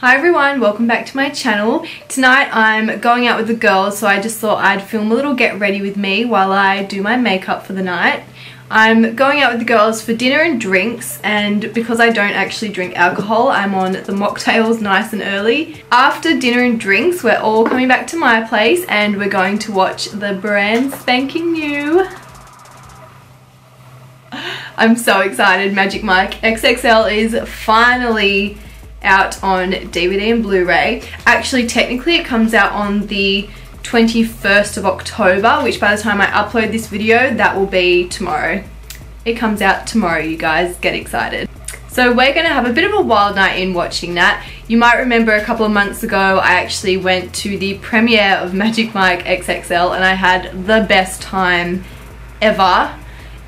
Hi everyone, welcome back to my channel. Tonight I'm going out with the girls so I just thought I'd film a little get ready with me while I do my makeup for the night. I'm going out with the girls for dinner and drinks and because I don't actually drink alcohol I'm on the mocktails nice and early. After dinner and drinks we're all coming back to my place and we're going to watch the brand spanking new I'm so excited. Magic Mike XXL is finally out on DVD and Blu-ray. Actually, technically it comes out on the 21st of October, which by the time I upload this video, that will be tomorrow. It comes out tomorrow, you guys. Get excited. So we're going to have a bit of a wild night in watching that. You might remember a couple of months ago I actually went to the premiere of Magic Mike XXL and I had the best time ever.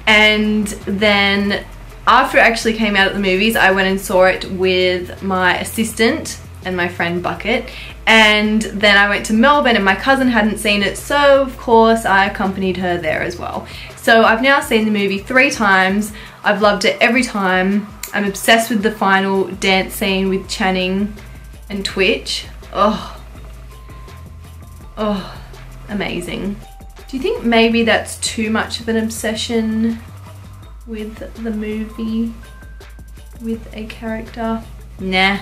And then after it actually came out at the movies, I went and saw it with my assistant and my friend Bucket. And then I went to Melbourne and my cousin hadn't seen it, so of course I accompanied her there as well. So I've now seen the movie three times. I've loved it every time. I'm obsessed with the final dance scene with Channing and Twitch. Oh, oh, amazing. Do you think maybe that's too much of an obsession with the movie with a character? Nah.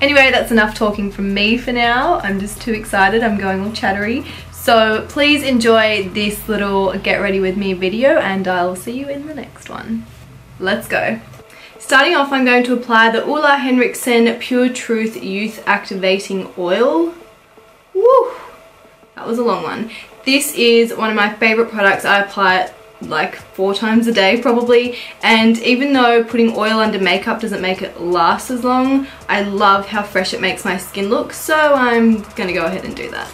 Anyway, that's enough talking from me for now. I'm just too excited. I'm going all chattery. So please enjoy this little get ready with me video and I'll see you in the next one. Let's go. Starting off, I'm going to apply the Ole Henriksen Pure Truth Youth Activating Oil. Woo! That was a long one. This is one of my favorite products. I apply it like four times a day probably and even though putting oil under makeup doesn't make it last as long I love how fresh it makes my skin look so I'm gonna go ahead and do that.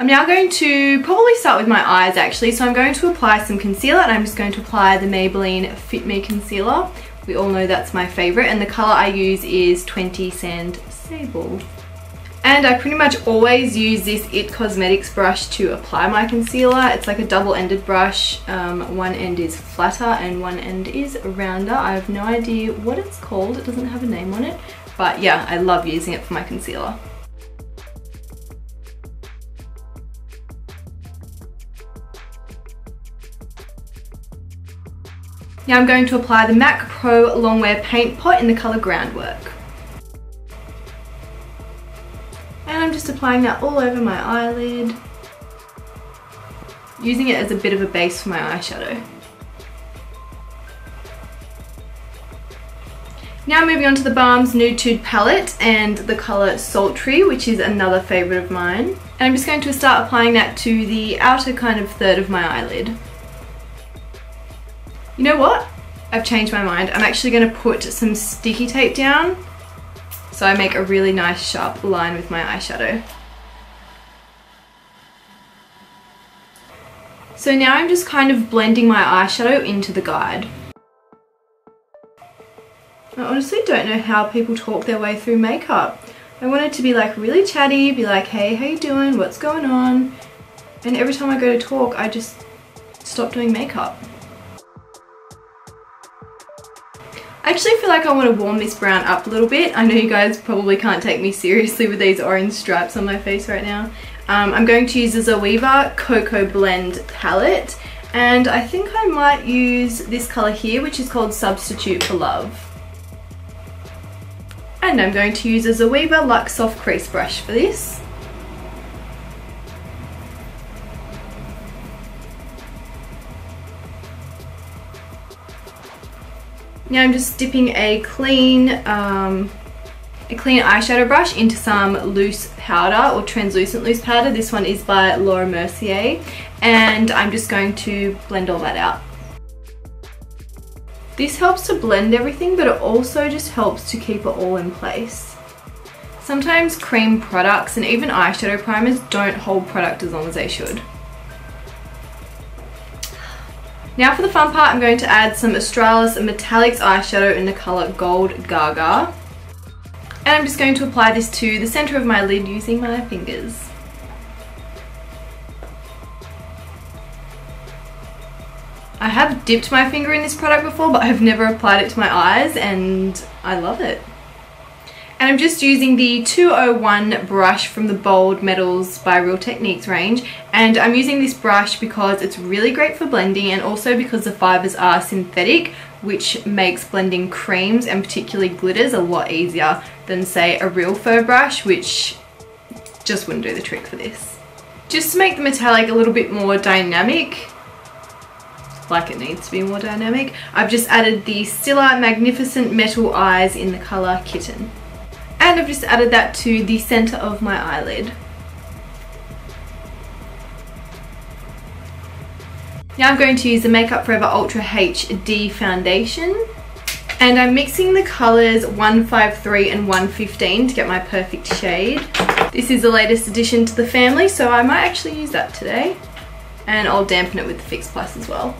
I'm now going to probably start with my eyes actually so I'm going to apply some concealer and I'm just going to apply the Maybelline Fit Me Concealer. We all know that's my favourite and the colour I use is 20 Sand Sable. And I pretty much always use this IT Cosmetics brush to apply my concealer. It's like a double-ended brush. Um, one end is flatter and one end is rounder. I have no idea what it's called. It doesn't have a name on it. But yeah, I love using it for my concealer. Now I'm going to apply the MAC Pro Longwear Paint Pot in the colour Groundwork. I'm just applying that all over my eyelid. Using it as a bit of a base for my eyeshadow. Now moving on to the Balm's Nude Tude palette and the colour Sultry, which is another favourite of mine. And I'm just going to start applying that to the outer kind of third of my eyelid. You know what? I've changed my mind. I'm actually going to put some sticky tape down so I make a really nice sharp line with my eyeshadow. So now I'm just kind of blending my eyeshadow into the guide. I honestly don't know how people talk their way through makeup. I want it to be like really chatty, be like, hey, how you doing? What's going on? And every time I go to talk, I just stop doing makeup. I actually feel like I want to warm this brown up a little bit. I know you guys probably can't take me seriously with these orange stripes on my face right now. Um, I'm going to use the Zoeva Cocoa Blend palette and I think I might use this colour here which is called Substitute for Love. And I'm going to use a Zoeva Luxe Soft Crease Brush for this. Now I'm just dipping a clean, um, a clean eyeshadow brush into some loose powder or translucent loose powder. This one is by Laura Mercier and I'm just going to blend all that out. This helps to blend everything but it also just helps to keep it all in place. Sometimes cream products and even eyeshadow primers don't hold product as long as they should. Now for the fun part, I'm going to add some Australis Metallics eyeshadow in the colour Gold Gaga. And I'm just going to apply this to the centre of my lid using my fingers. I have dipped my finger in this product before, but I've never applied it to my eyes and I love it. And I'm just using the 201 brush from the Bold Metals by Real Techniques range. And I'm using this brush because it's really great for blending and also because the fibers are synthetic, which makes blending creams and particularly glitters a lot easier than say a real fur brush, which just wouldn't do the trick for this. Just to make the metallic a little bit more dynamic, like it needs to be more dynamic, I've just added the Stila Magnificent Metal Eyes in the colour Kitten and I've just added that to the center of my eyelid. Now I'm going to use the Makeup Forever Ultra HD foundation and I'm mixing the colours 153 and 115 to get my perfect shade. This is the latest addition to the family so I might actually use that today and I'll dampen it with the Fix Plus as well.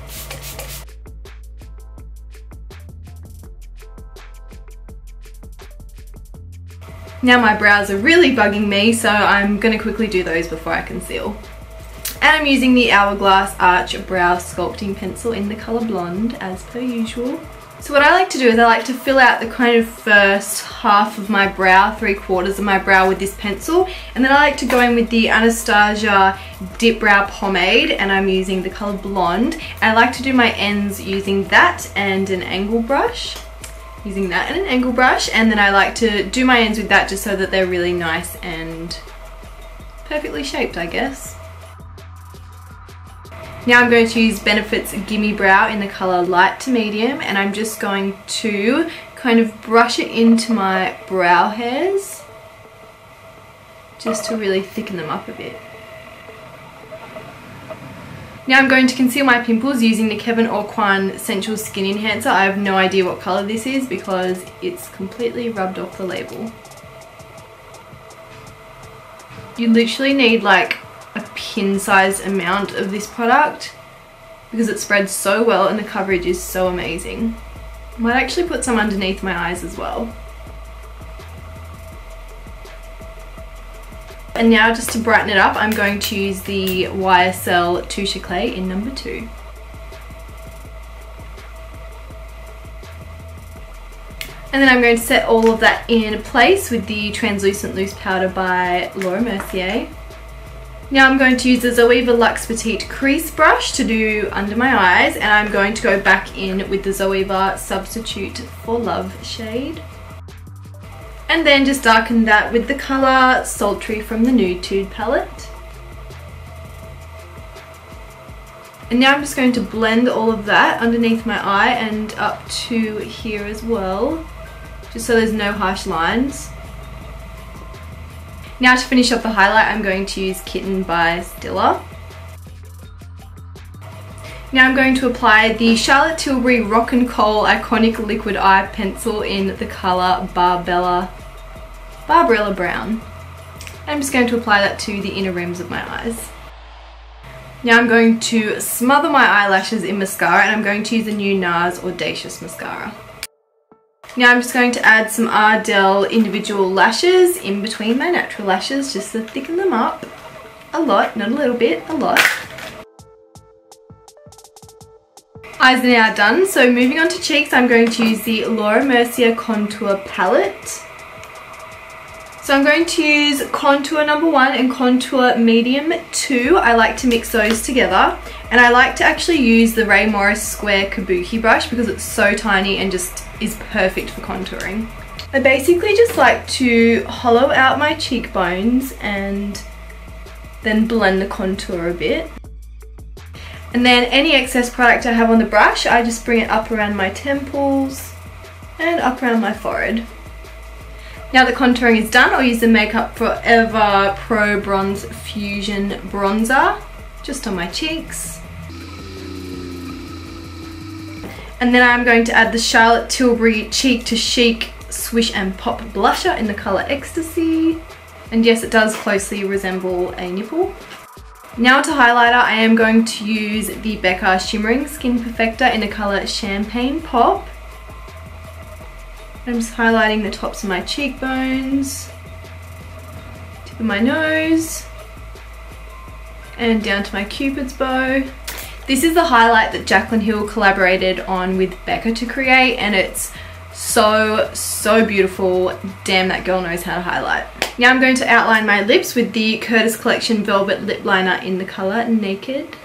Now my brows are really bugging me, so I'm going to quickly do those before I conceal. And I'm using the Hourglass Arch Brow Sculpting Pencil in the colour Blonde, as per usual. So what I like to do is I like to fill out the kind of first half of my brow, three quarters of my brow with this pencil. And then I like to go in with the Anastasia Dip Brow Pomade and I'm using the colour Blonde. I like to do my ends using that and an angle brush using that and an angle brush and then I like to do my ends with that just so that they're really nice and perfectly shaped I guess. Now I'm going to use Benefit's Gimme Brow in the colour light to medium and I'm just going to kind of brush it into my brow hairs just to really thicken them up a bit. Now I'm going to conceal my pimples using the Kevyn Aucoin Sensual Skin Enhancer. I have no idea what colour this is because it's completely rubbed off the label. You literally need like a pin-sized amount of this product because it spreads so well and the coverage is so amazing. I might actually put some underneath my eyes as well. And now just to brighten it up, I'm going to use the YSL Touche Eclat in number two. And then I'm going to set all of that in place with the Translucent Loose Powder by Laura Mercier. Now I'm going to use the Zoeva Luxe Petit Crease Brush to do under my eyes and I'm going to go back in with the Zoeva Substitute for Love shade. And then just darken that with the colour Sultry from the Nude palette. And now I'm just going to blend all of that underneath my eye and up to here as well, just so there's no harsh lines. Now to finish up the highlight, I'm going to use Kitten by Stila. Now I'm going to apply the Charlotte Tilbury Rock and Kohl Iconic Liquid Eye Pencil in the colour Barbella Barbarella Brown. I'm just going to apply that to the inner rims of my eyes. Now I'm going to smother my eyelashes in mascara and I'm going to use the new NARS Audacious Mascara. Now I'm just going to add some Ardell individual lashes in between my natural lashes just to thicken them up a lot, not a little bit, a lot. Eyes are now done, so moving on to cheeks, I'm going to use the Laura Mercier Contour Palette. So I'm going to use contour number one and contour medium two. I like to mix those together. And I like to actually use the Rae Morris Square Kabuki brush because it's so tiny and just is perfect for contouring. I basically just like to hollow out my cheekbones and then blend the contour a bit. And then any excess product I have on the brush, I just bring it up around my temples and up around my forehead. Now the contouring is done, I'll use the Makeup Forever Pro Bronze Fusion Bronzer just on my cheeks. And then I'm going to add the Charlotte Tilbury Cheek to Chic Swish and Pop Blusher in the colour Ecstasy. And yes, it does closely resemble a nipple. Now to highlighter, I am going to use the Becca Shimmering Skin Perfector in the colour Champagne Pop. I'm just highlighting the tops of my cheekbones, tip of my nose, and down to my cupid's bow. This is the highlight that Jaclyn Hill collaborated on with Becca to create and it's so, so beautiful. Damn, that girl knows how to highlight. Now I'm going to outline my lips with the Curtis Collection Velvet Lip Liner in the colour Naked.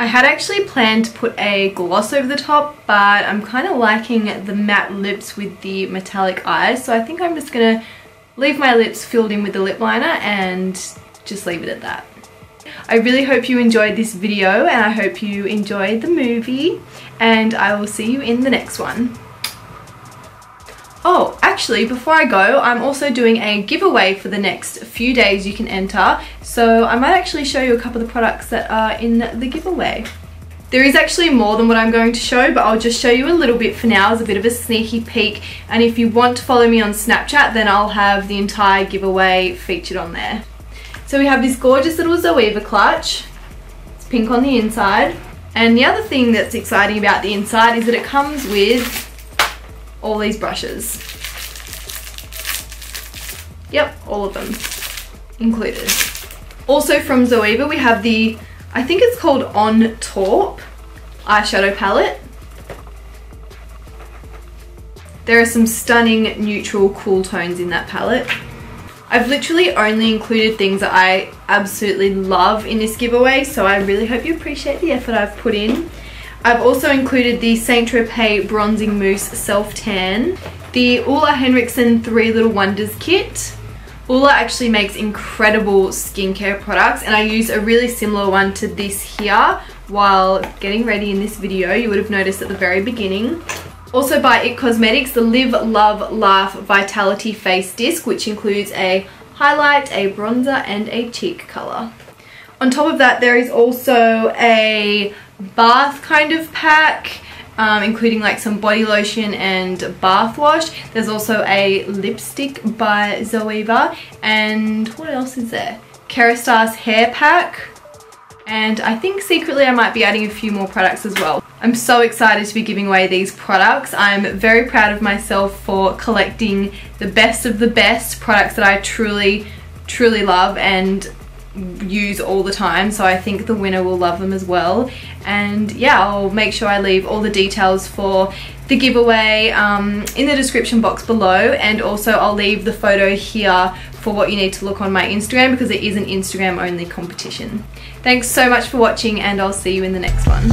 I had actually planned to put a gloss over the top, but I'm kind of liking the matte lips with the metallic eyes, so I think I'm just going to leave my lips filled in with the lip liner and just leave it at that. I really hope you enjoyed this video and I hope you enjoyed the movie and I will see you in the next one. Oh, actually, before I go, I'm also doing a giveaway for the next few days you can enter. So I might actually show you a couple of the products that are in the giveaway. There is actually more than what I'm going to show, but I'll just show you a little bit for now as a bit of a sneaky peek. And if you want to follow me on Snapchat, then I'll have the entire giveaway featured on there. So we have this gorgeous little Zoeva clutch. It's pink on the inside. And the other thing that's exciting about the inside is that it comes with all these brushes. Yep, all of them included. Also from Zoeva we have the, I think it's called On Taupe eyeshadow palette. There are some stunning neutral cool tones in that palette. I've literally only included things that I absolutely love in this giveaway so I really hope you appreciate the effort I've put in. I've also included the Saint Tropez Bronzing Mousse Self Tan, the Ole Henriksen Three Little Wonders kit. Ole actually makes incredible skincare products and I use a really similar one to this here while getting ready in this video. You would have noticed at the very beginning. Also by IT Cosmetics, the Live, Love, Laugh Vitality Face Disc, which includes a highlight, a bronzer, and a cheek colour. On top of that, there is also a bath kind of pack. Um, including like some body lotion and bath wash. There's also a lipstick by Zoeva and what else is there? Kerastase hair pack and I think secretly I might be adding a few more products as well. I'm so excited to be giving away these products. I'm very proud of myself for collecting the best of the best products that I truly, truly love and use all the time so I think the winner will love them as well and yeah I'll make sure I leave all the details for the giveaway um, in the description box below and also I'll leave the photo here for what you need to look on my Instagram because it is an Instagram only competition. Thanks so much for watching and I'll see you in the next one.